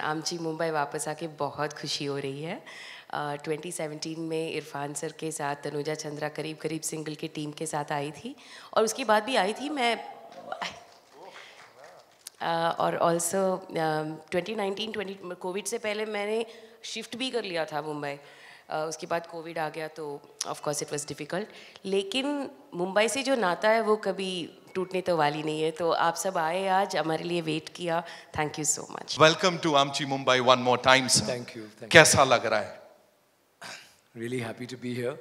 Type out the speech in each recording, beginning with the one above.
आमची मुंबई वापस आके बहुत खुशी हो रही है। uh, सेवनटीन में इरफान सर के साथ तनुजा चंद्रा करीब करीब सिंगल की टीम के साथ आई थी और उसके बाद भी आई थी। मैं uh, और also twenty nineteen twenty COVID से पहले मैंने शिफ्ट भी कर लिया था मुंबई। उसके बाद कोविड आ गया तो ऑफकोर्स इट वॉज़ डिफ़िकल्ट लेकिन मुंबई से जो नाता है वो कभी टूटने तो वाली नहीं है। तो आप सब आए आज हमारे लिए वेट किया। Thank you so much welcome to आमची Mumbai one more times thank you कैसा लग रहा है? Really happy to be here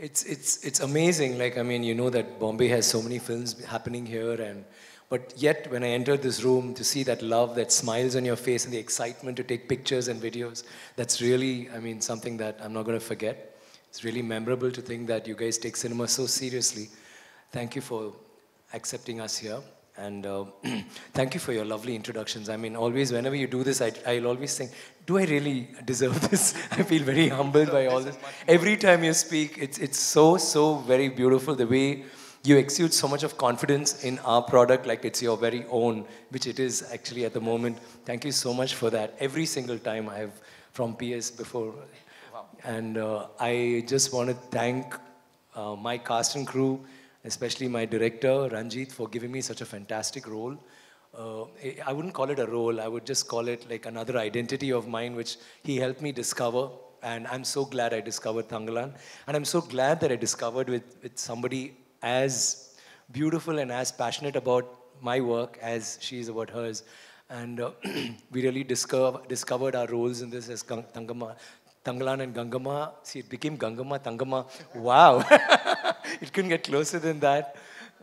it's it's it's amazing like I mean you know that Bombay has so many films happening here and But yet, when I entered this room, to see that love, that smiles on your face, and the excitement to take pictures and videos, that's really, I mean, something that I'm not going to forget. It's really memorable to think that you guys take cinema so seriously. Thank you for accepting us here. And uh, thank you for your lovely introductions. I mean, always, whenever you do this, I, I'll always think, do I really deserve this? I feel very humbled by all this. Every time you speak, it's, it's so, so very beautiful the way you exude so much of confidence in our product like it's your very own, which it is actually at the moment. Thank you so much for that. Every single time I have from PS before. And uh, I just want to thank uh, my cast and crew, especially my director, Ranjit, for giving me such a fantastic role. Uh, I wouldn't call it a role, I would just call it like another identity of mine, which he helped me discover. And I'm so glad I discovered Thangalaan. And I'm so glad that I discovered with, with somebody as beautiful and as passionate about my work as she is about hers. And uh, we really discover, discovered our roles in this as Gang- Tangama, Thangalaan and Gangama. See, it became Gangama, Tangama. Wow. it couldn't get closer than that.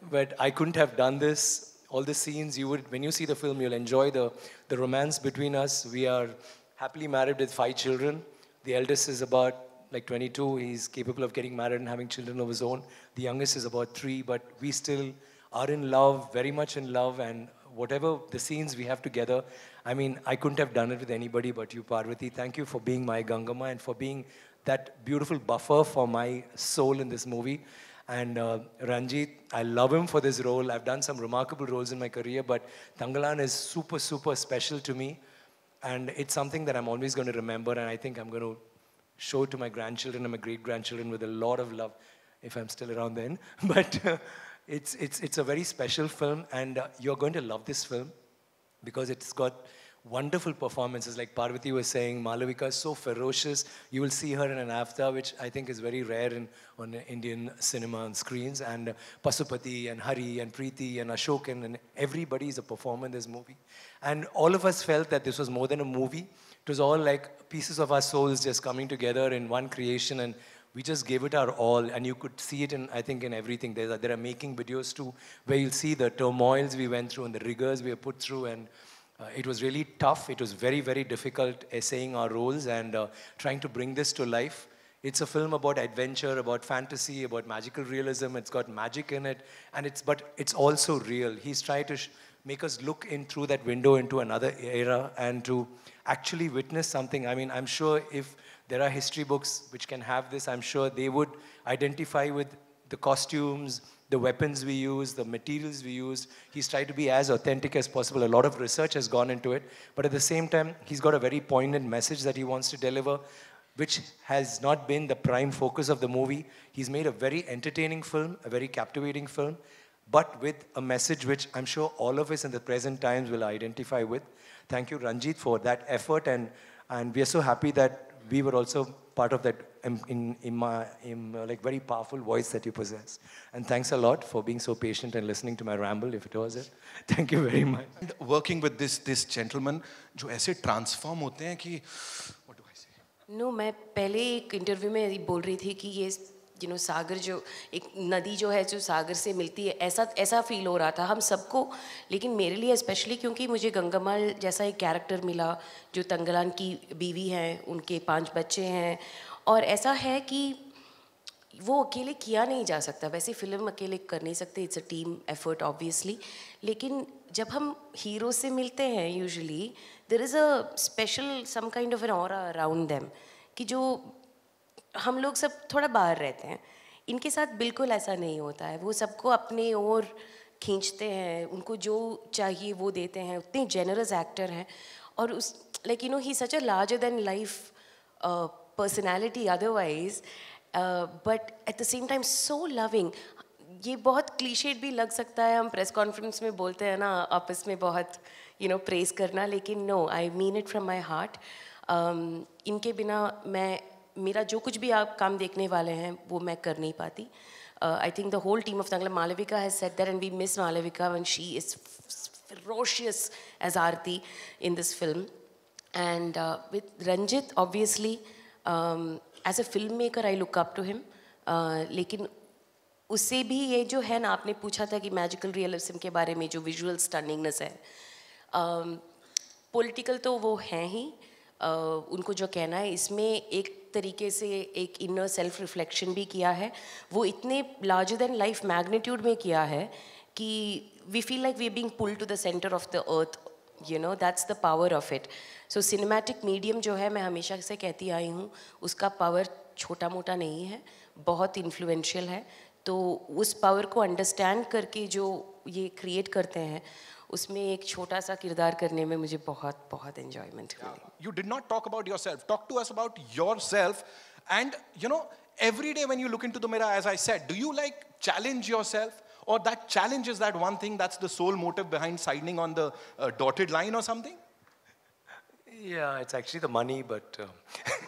But I couldn't have done this. All the scenes, you would, when you see the film, you'll enjoy the, the romance between us. We are happily married with five children. The eldest is about like 22. He's capable of getting married and having children of his own. The youngest is about three, but we still are in love, very much in love, and whatever the scenes we have together, I mean, I couldn't have done it with anybody but you, Parvathy. Thank you for being my Gangama and for being that beautiful buffer for my soul in this movie. And uh, Ranjit, I love him for this role. I've done some remarkable roles in my career, but Thangalaan is super, super special to me. And it's something that I'm always going to remember, and I think I'm going to show to my grandchildren and my great grandchildren with a lot of love, if I'm still around then. But uh, it's, it's, it's a very special film, and uh, you're going to love this film because it's got wonderful performances. Like Parvathy was saying, Malavika is so ferocious. You will see her in an avatar, which I think is very rare in, on Indian cinema on screens. And uh, Pasupathy and Hari and Preeti and Ashokan and everybody is a performer in this movie. And all of us felt that this was more than a movie. It was all like pieces of our souls just coming together in one creation and we just gave it our all. And you could see it in i think in everything. There's a, there are making videos too where you'll see the turmoils we went through and the rigors we were put through. And uh, it was really tough. It was very very difficult essaying our roles and uh, trying to bring this to life. It's a film about adventure about fantasy about magical realism. It's got magic in it. And it's but it's also real. He's tried to make us look in through that window into another era and to actually witness something i mean i'm sure if there are history books which can have this. I'm sure they would identify with the costumes, the weapons we use, the materials we use. He's tried to be as authentic as possible. A lot of research has gone into it. But at the same time, he's got a very poignant message that he wants to deliver, which has not been the prime focus of the movie. He's made a very entertaining film, a very captivating film, but with a message which I'm sure all of us in the present times will identify with. Thank you, Ranjit, for that effort. And, and we are so happy that we were also part of that in, in, in my in, uh, like very powerful voice that you possess. And thanks a lot for being so patient and listening to my ramble, if it was it. Thank you very much. And working with this this gentleman जो ऐसे transform होते हैं कि what do I say? No no, मैं पहले एक interview में ये बोल रही थी कि ये यू नो सागर जो, एक नदी जो है जो सागर से मिलती है, ऐसा ऐसा फील हो रहा था हम सबको। लेकिन मेरे लिए स्पेशली क्योंकि मुझे गंगामल जैसा एक कैरेक्टर मिला, जो तंगलान की बीवी हैं, उनके पाँच बच्चे हैं। और ऐसा है कि वो अकेले किया नहीं जा सकता। वैसे फ़िल्म अकेले कर नहीं सकते it's a team effort obviously लेकिन जब हम हीरो से मिलते हैं usually there is a special some kind of an aura around them कि जो हम लोग सब थोड़ा बाहर रहते हैं। इनके साथ बिल्कुल ऐसा नहीं होता है। वो सबको अपने ओर खींचते हैं, उनको जो चाहिए वो देते हैं। उतने जेनरस एक्टर हैं। और उस like you know he such a larger than life personality otherwise but at the same time so loving ये बहुत क्लीशेड भी लग सकता है। हम प्रेस कॉन्फ्रेंस में बोलते हैं ना, आपस में बहुत यू नो प्रेस करना, लेकिन no I mean it from my heart इनके बिना मैं मेरा जो कुछ भी आप काम देखने वाले हैं, वो मैं कर नहीं पाती। I think the whole team of Dangal Malvika has set that and be Miss Malvika one she is ferocious as Aarti in this film and with Ranjit obviously as a film maker I look up to him लेकिन उससे भी ये जो है ना, आपने पूछा था कि मैजिकल रियलिज्म के बारे में जो विजुअल स्टर्निंगनेस है। um, पोलिटिकल तो वो हैं ही। uh, उनको जो कहना है, इसमें एक तरीके से एक इनर सेल्फ रिफ्लेक्शन भी किया है। वो इतने लार्जर देन लाइफ मैग्नीट्यूड में किया है कि we feel like we being pull to the centre of the earth you know that's the power of it so cinematic medium जो है, मैं हमेशा से कहती आई हूँ, उसका पावर छोटा मोटा नहीं है, बहुत इन्फ्लुएंशियल है। तो उस पावर को अंडरस्टैंड करके जो ये क्रिएट करते हैं उसमें एक छोटा सा किरदार करने में मुझे बहुत बहुत enjoyment milli you did not talk about your talk to us about your and you know every day when you look into the mirror as I set do you like challenge yourself और that challenge is that one thing that's the sole motive behind signing on the dotted line और something Yeah, it's actually the money, but uh,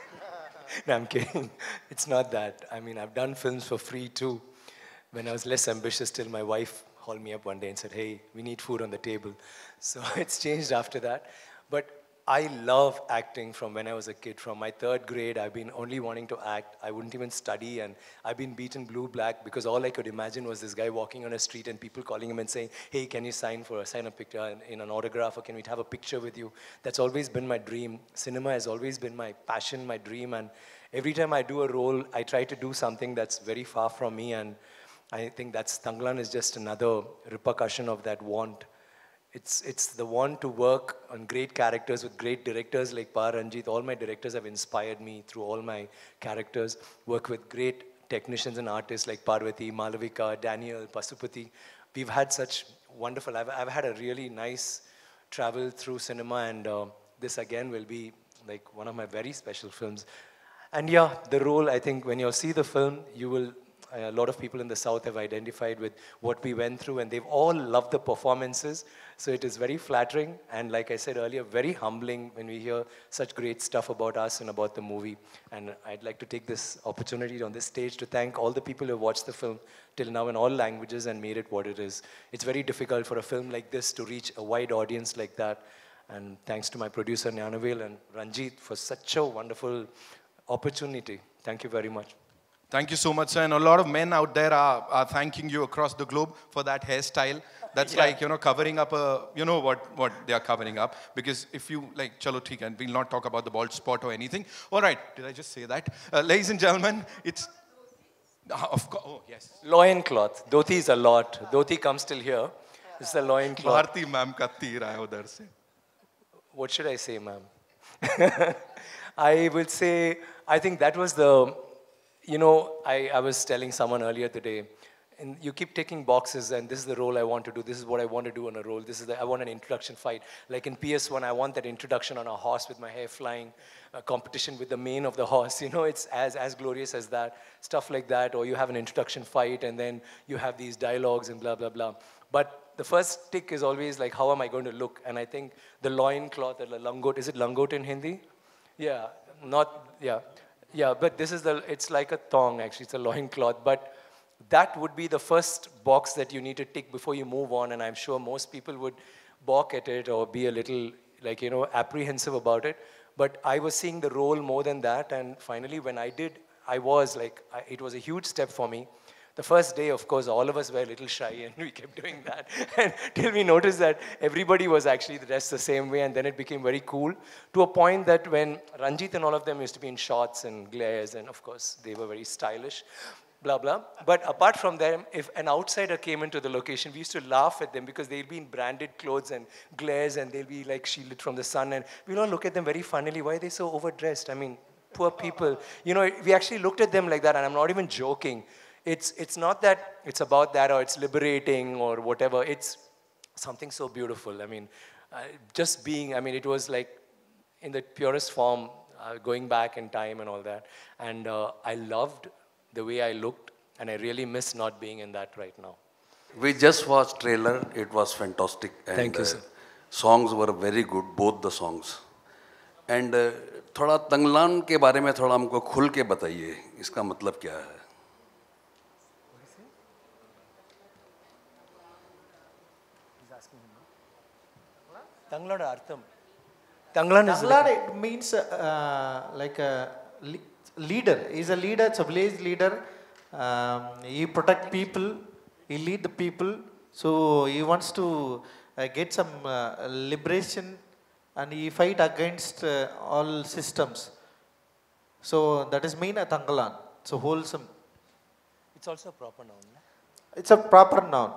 no, I'm kidding. It's not that. I mean, I've done films for free too. When I was less ambitious, till my wife called me up one day and said, hey, we need food on the table. So it's changed after that. But I love acting from when I was a kid. From my third grade, I've been only wanting to act. I wouldn't even study, and I've been beaten blue black because all I could imagine was this guy walking on a street and people calling him and saying, "Hey, can you sign for a sign a picture in, in an autograph, or can we have a picture with you?" That's always been my dream. Cinema has always been my passion, my dream, and every time I do a role, I try to do something that's very far from me and I think that's Thangalaan is just another repercussion of that want. It's, it's the want to work on great characters with great directors like Pa Ranjit. All my directors have inspired me through all my characters. Work with great technicians and artists like Parvathy, Malavika, Daniel, Pasupathy. We've had such wonderful, I've, I've had a really nice travel through cinema and uh, this again will be like one of my very special films. And yeah, the role, I think when you see the film, you will a lot of people in the South have identified with what we went through, and they've all loved the performances. So it is very flattering, and like I said earlier, very humbling when we hear such great stuff about us and about the movie. And I'd like to take this opportunity on this stage to thank all the people who watched the film till now in all languages and made it what it is. It's very difficult for a film like this to reach a wide audience like that. And thanks to my producer, Gnanavel and Ranjit, for such a wonderful opportunity. Thank you very much. Thank you so much, sir. And a lot of men out there are, are thanking you across the globe for that hairstyle. That's yeah. like, you know, covering up a, you know what, what they are covering up. Because if you, like, chalo theek, and we'll not talk about the bald spot or anything. All right, did I just say that? Uh, ladies and gentlemen, it's, uh, of course, oh, yes. Loin cloth. Dhoti is a lot. Dhoti comes till here. It's the loin cloth. Bharti ma'am ka udhar se. What should I say, ma'am? I will say, I think that was the you know, I, I was telling someone earlier today, and you keep taking boxes and this is the role I want to do, this is what I want to do on a role, this is the, I want an introduction fight. Like in PS1, I want that introduction on a horse with my hair flying, a competition with the mane of the horse, you know, it's as, as glorious as that, stuff like that, or you have an introduction fight and then you have these dialogues and blah, blah, blah. But the first tick is always like, how am I going to look? And I think the loin cloth, or the langot, is it langot in Hindi? Yeah, not, yeah. Yeah, but this is the, it's like a thong actually, it's a loincloth. But that would be the first box that you need to tick before you move on. And I'm sure most people would balk at it or be a little, like, you know, apprehensive about it. But I was seeing the role more than that. And finally, when I did, I was like, I, it was a huge step for me. The first day, of course, all of us were a little shy and we kept doing that. until we noticed that everybody was actually dressed the same way and then it became very cool to a point that when Ranjit and all of them used to be in shorts and glares and of course they were very stylish, blah, blah. But apart from them, if an outsider came into the location, we used to laugh at them because they'd be in branded clothes and glares and they'll be like shielded from the sun. And we'll all look at them very funnily. Why are they so overdressed? I mean, poor people. You know, we actually looked at them like that, and I'm not even joking it's, it's not that it's about that or it's liberating or whatever. It's something so beautiful. I mean, uh, just being, I mean, it was like, in the purest form, uh, going back in time and all that. And uh, I loved the way I looked, and I really miss not being in that right now. We just watched trailer. It was fantastic. And, Thank you, uh, sir. songs were very good, both the songs. And uh, थोड़ा तंगलान के बारे में थोड़ा हमको खुल के बताइए इसका मतलब क्या है Thangalaan Artham. Thangalaan is Tanglar, it means uh, like a le- leader. He's a leader, it's a village leader. Um, he protect people, he lead the people. So he wants to uh, get some uh, liberation and he fight against uh, all systems. So that is mean a Thangalaan. So wholesome. It's also a proper noun. It's a proper noun.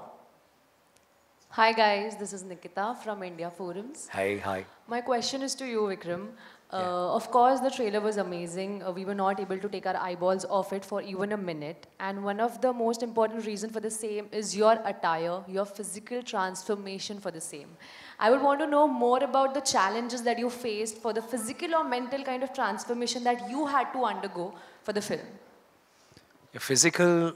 Hi guys, this is Nikita from India Forums. Hi, hi. My question is to you, Vikram. Uh, Of course, the trailer was amazing. Uh, we were not able to take our eyeballs off it for even a minute. And one of the most important reason for the same is your attire, your physical transformation for the same. I would want to know more about the challenges that you faced for the physical or mental kind of transformation that you had to undergo for the film. The physical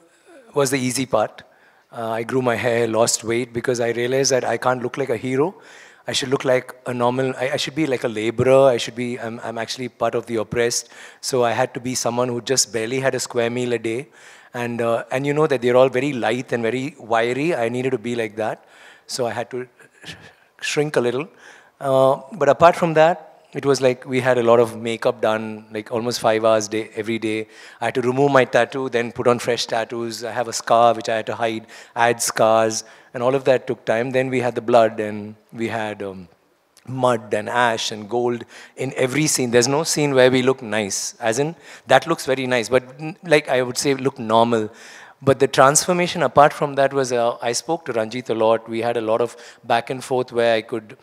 was the easy part. Uh, I grew my hair, lost weight because I realized that I can't look like a hero. I should look like a normal, I, I should be like a laborer. I should be, I'm, I'm actually part of the oppressed. So I had to be someone who just barely had a square meal a day. And, uh, and you know that they're all very light and very wiry. I needed to be like that. So I had to shrink a little. Uh, but apart from that, it was like we had a lot of makeup done, like almost five hours day, every day. I had to remove my tattoo, then put on fresh tattoos. I have a scar which I had to hide, add scars, and all of that took time. Then we had the blood, and we had um, mud and ash and gold in every scene. There's no scene where we look nice, as in that looks very nice, but like I would say, look normal. But the transformation apart from that was uh, I spoke to Ranjit a lot. We had a lot of back and forth where I could.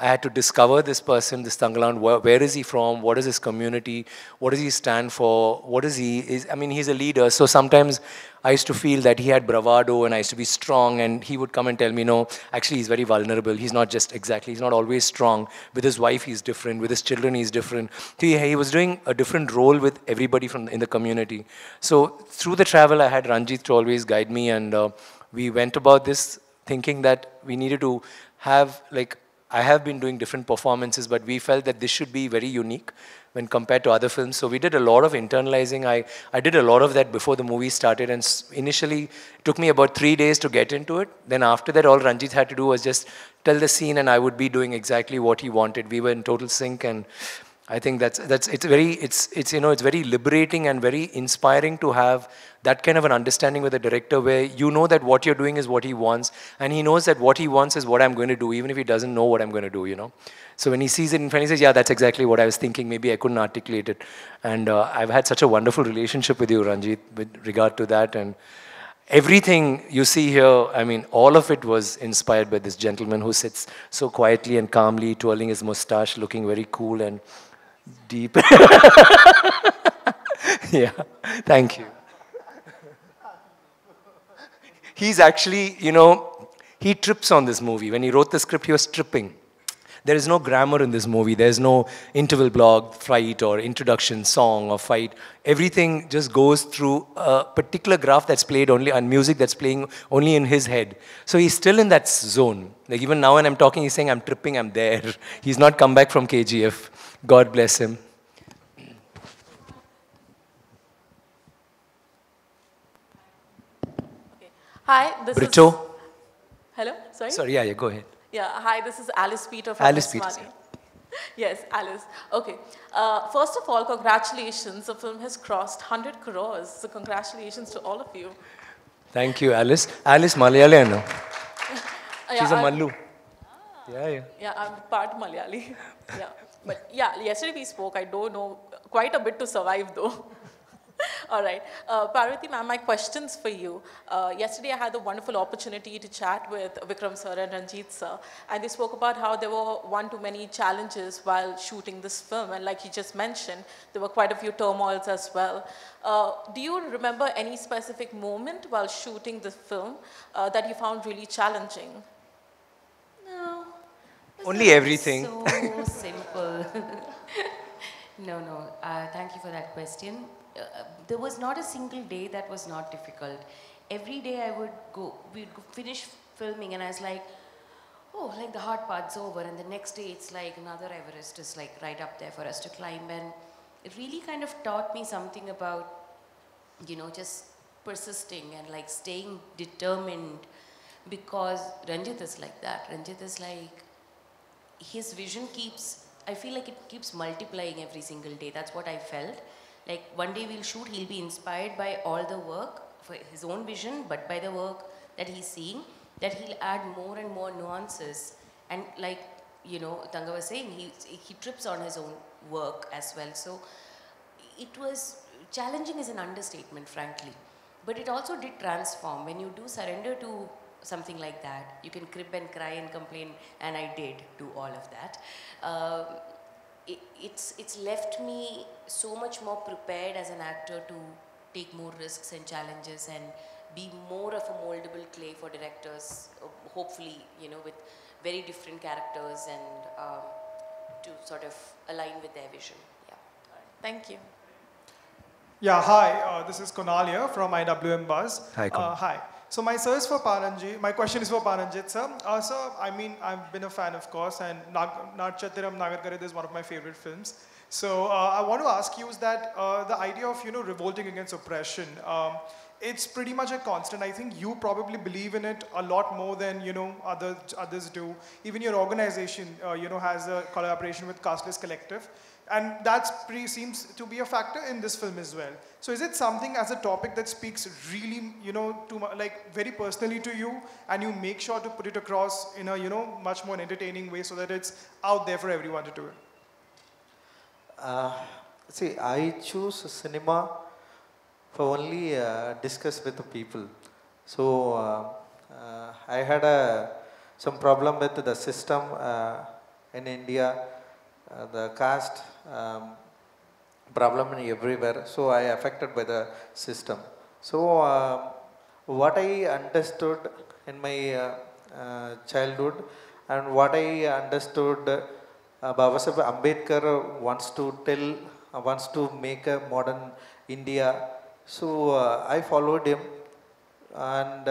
I had to discover this person, this Thangalaan. Where, where is he from? What is his community? What does he stand for? What is he? Is I mean, he's a leader. So sometimes I used to feel that he had bravado, and I used to be strong. And he would come and tell me, no, actually, he's very vulnerable. He's not just exactly. He's not always strong. With his wife, he's different. With his children, he's different. He, he was doing a different role with everybody from in the community. So through the travel, I had Ranjit to always guide me, and uh, we went about this thinking that we needed to have like I have been doing different performances, but we felt that this should be very unique when compared to other films. So we did a lot of internalizing. I, I did a lot of that before the movie started, and initially it took me about three days to get into it. Then after that, all Ranjit had to do was just tell the scene, and I would be doing exactly what he wanted. We were in total sync, and I think that's that's it's very it's it's you know it's very liberating and very inspiring to have that kind of an understanding with a director where you know that what you're doing is what he wants and he knows that what he wants is what I'm going to do even if he doesn't know what I'm going to do you know. So when he sees it in front he says yeah that's exactly what I was thinking. Maybe I couldn't articulate it. And uh, I've had such a wonderful relationship with you Ranjit with regard to that. And everything you see here I mean all of it was inspired by this gentleman who sits so quietly and calmly twirling his mustache looking very cool. And deep. yeah, thank you. He's actually, you know, he trips on this movie. When he wrote the script, he was tripping. There is no grammar in this movie. There's no interval block, fight, or introduction song or fight. Everything just goes through a particular graph that's played only on music that's playing only in his head. So he's still in that zone. Like even now when I'm talking, he's saying, I'm tripping, I'm there. He's not come back from KGF. God bless him. Hi, this Brito. is. Hello, sorry. Sorry, yeah, yeah, go ahead. Yeah, hi, this is Alice Peter from Alice Money. Yes, Alice. Okay. Uh, first of all, congratulations. The film has crossed 100 crores. So, congratulations to all of you. Thank you, Alice. Alice Malayali, no? Uh, She's yeah, a Mallu. Yeah, yeah. Yeah, I'm part Malayali. yeah. But yeah, yesterday we spoke. I don't know quite a bit to survive though. All right. Uh, Parvathy ma'am, my questions for you. Uh, yesterday I had the wonderful opportunity to chat with Vikram sir and Ranjit sir, and they spoke about how there were one too many challenges while shooting this film, and like you just mentioned, there were quite a few turmoils as well. Uh, do you remember any specific moment while shooting this film uh, that you found really challenging? Only everything. So simple. no, no. Uh, thank you for that question. Uh, there was not a single day that was not difficult. Every day I would go, we'd finish filming, and I was like, oh, like the hard part's over. And the next day, it's like another Everest is like right up there for us to climb. And it really kind of taught me something about, you know, just persisting and like staying determined because Ranjit is like that. Ranjit is like, his vision keeps, I feel like it keeps multiplying every single day. That's what I felt. Like one day we'll shoot, he'll be inspired by all the work for his own vision, but by the work that he's seeing, that he'll add more and more nuances. And like, you know, Tanga was saying, he, he trips on his own work as well. So it was challenging is an understatement, frankly. But it also did transform. When you do surrender to something like that, you can crib and cry and complain, and I did do all of that. Um, it, it's, it's left me so much more prepared as an actor to take more risks and challenges and be more of a moldable clay for directors, uh, hopefully, you know, with very different characters and um, to sort of align with their vision. Yeah. Thank you. Yeah, hi, uh, this is Konalia from IWM Buzz. Hi, Kun. Uh, hi. So my is for Pa Ranjit. My question is for Pa Ranjit, sir. Uh, sir, I mean, I've been a fan, of course, and Nag Natchathiram Nagargiradhu is one of my favorite films. So uh, I want to ask you is that uh, the idea of, you know, revolting against oppression, um, it's pretty much a constant. I think you probably believe in it a lot more than, you know, other, others do. Even your organization, uh, you know, has a collaboration with Casteless Collective. And that seems to be a factor in this film as well. So is it something as a topic that speaks really, you know, to like very personally to you, and you make sure to put it across in a, you know, much more entertaining way so that it's out there for everyone to do it? Uh, see, I choose cinema for only uh, discuss with the people. So uh, uh I had a, some problem with the system uh, in India, uh, the caste um, problem everywhere. So I affected by the system. So uh, what I understood in my uh, uh, childhood and what I understood uh, Babasaheb Ambedkar wants to tell, uh, wants to make a modern India. So I followed him and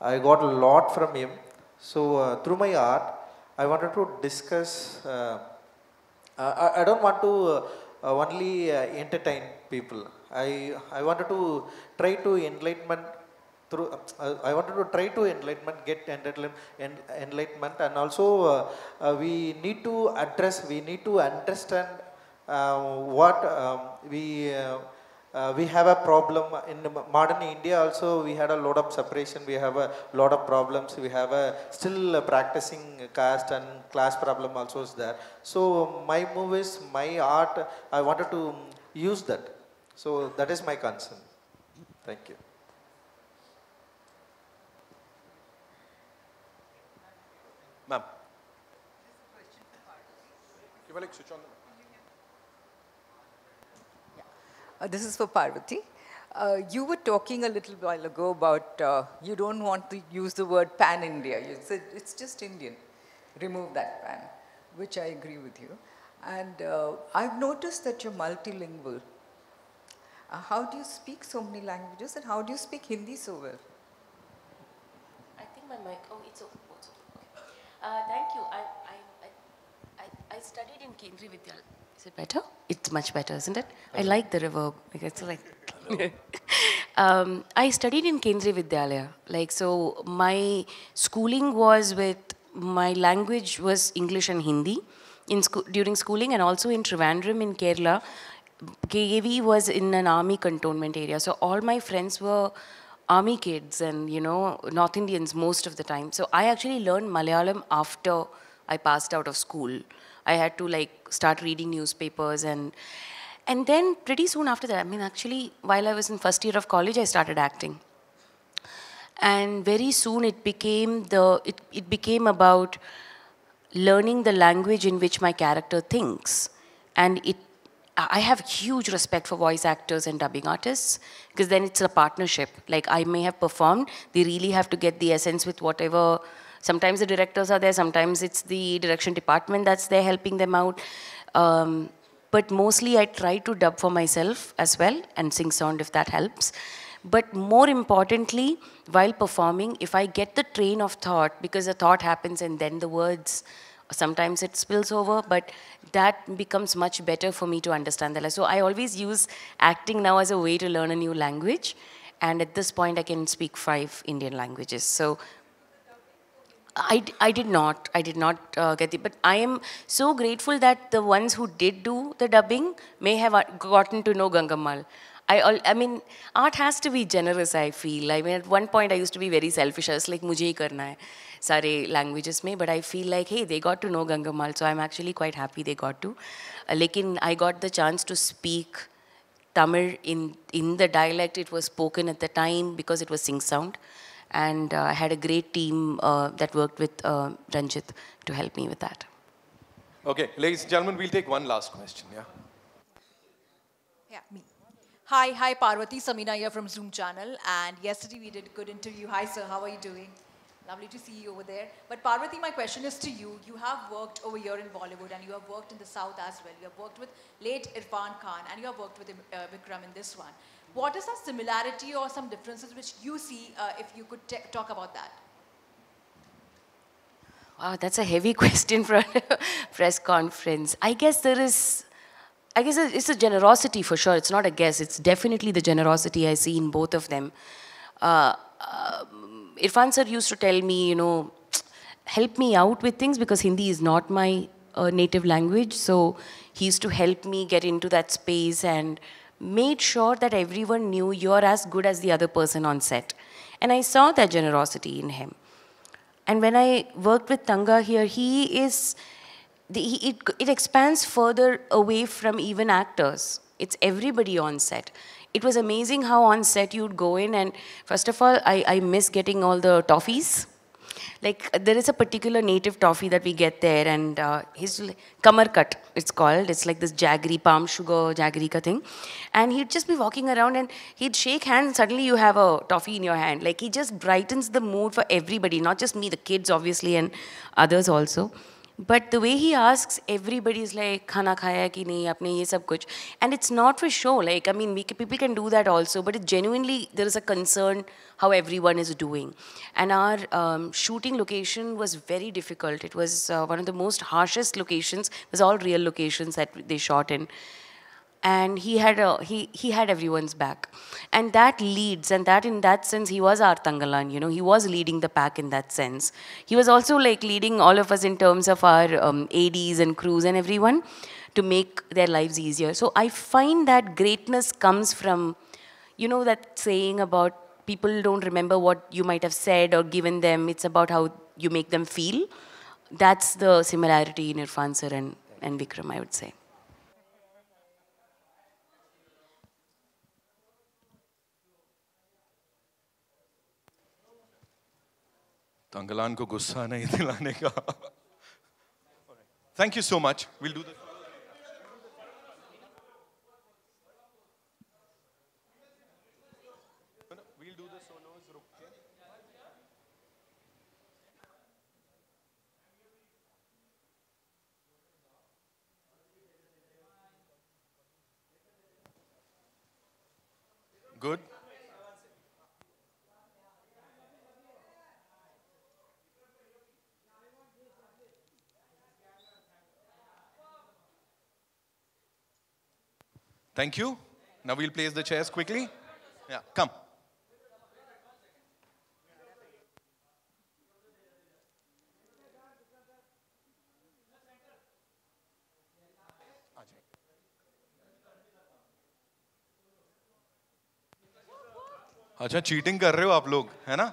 I got a lot from him. So through my art, I wanted to discuss uh, I, I, don't want to uh, only uh, entertain people. I, I wanted to try to enlightenment through uh, I wanted to try to enlightenment, get enlightenment, and also we need to address, we need to understand what um, we uh, we have a problem in modern India also we had a lot of separation we have a lot of problems we have a still practicing caste and class problem also is there. So my movies my art I wanted to use that. So that is my concern. Thank you. Ma'am. Give a like switch on the Uh, this is for Parvathy. Uh, you were talking a little while ago about uh, you don't want to use the word pan-India. You said it's just Indian. Remove that pan, which I agree with you. And uh, I've noticed that you're multilingual. Uh, how do you speak so many languages and how do you speak Hindi so well? I think my mic, oh, it's okay. okay. Uh, thank you. I, I, I, I studied in Kendriya Vidyalaya. Is it better? It's much better, isn't it? I like the reverb. It's like. um, I studied in Kendriya Vidyalaya. Like, so my schooling was with, my language was English and Hindi in sco during schooling and also in Trivandrum in Kerala. KAV was in an army cantonment area. So all my friends were army kids and, you know, North Indians most of the time. So I actually learned Malayalam after I passed out of school. I had to like start reading newspapers and and then pretty soon after that, I mean actually while I was in first year of college, I started acting. And very soon it became the it, it became about learning the language in which my character thinks. And it I have huge respect for voice actors and dubbing artists because then it's a partnership. Like I may have performed, they really have to get the essence with whatever Sometimes the directors are there, sometimes it's the direction department that's there helping them out. Um, but mostly I try to dub for myself as well and sing sound if that helps. But more importantly, while performing, if I get the train of thought, because the thought happens and then the words, sometimes it spills over, but that becomes much better for me to understand the So I always use acting now as a way to learn a new language. And at this point, I can speak five Indian languages. So I, I did not. I did not uh, get it. But I am so grateful that the ones who did do the dubbing may have uh, gotten to know Gangamal. I, I mean, art has to be generous, I feel. I mean, at one point, I used to be very selfish. I was like, mujhe hi karna hai, sare languages mein. But I feel like, hey, they got to know Gangamal, so I'm actually quite happy they got to. Uh, lekin I got the chance to speak Tamil in, in the dialect it was spoken at the time because it was sing sound. And uh, I had a great team uh, that worked with uh, Ranjit to help me with that. Okay, ladies and gentlemen, we'll take one last question. Yeah. Yeah, me. Hi, hi, Parvathy Samina here from Zoom channel. And yesterday we did a good interview. Hi, sir, how are you doing? Lovely to see you over there. But Parvathy, my question is to you. You have worked over here in Bollywood and you have worked in the South as well. You have worked with late Irrfan Khan and you have worked with uh, Vikram in this one. What is the similarity or some differences which you see uh, if you could talk about that? Wow, that's a heavy question for a press conference. I guess there is, I guess it's a generosity for sure. It's not a guess. It's definitely the generosity I see in both of them. Uh, uh, Irrfan sir used to tell me, you know, help me out with things because Hindi is not my uh, native language. So he used to help me get into that space and made sure that everyone knew you're as good as the other person on set. And I saw that generosity in him. And when I worked with Tanga here, he is, the, he, it, it expands further away from even actors. It's everybody on set. It was amazing how on set you'd go in and first of all, I, I miss getting all the toffees like there is a particular native toffee that we get there and uh, his kamar cut it's called. It's like this jaggery palm sugar jaggery ka thing. And he'd just be walking around and he'd shake hands. And suddenly you have a toffee in your hand. Like he just brightens the mood for everybody not just me the kids obviously and others also but the way he asks, everybody is like, khana khaya ki nahi, apne ye sab kuch. And it's not for show. Like, I mean, we, people can do that also, but it genuinely, there is a concern how everyone is doing. And our um, shooting location was very difficult. It was uh, one of the most harshest locations. It was all real locations that they shot in and he had a, he he had everyone's back. And that leads and that in that sense he was our Thangalaan you know he was leading the pack in that sense. He was also like leading all of us in terms of our um, ads and crews and everyone to make their lives easier. So i find that greatness comes from you know that saying about people don't remember what you might have said or given them. It's about how you make them feel. That's the similarity in Irrfan sir and, and vikram i would say Thangalaan ko gussa nahi dilane ka. Thank you so much. We'll do the. Good. Thank you. Now we'll place the chairs quickly. Yeah, come. अच्छा cheating कर रहे हो आप लोग है ना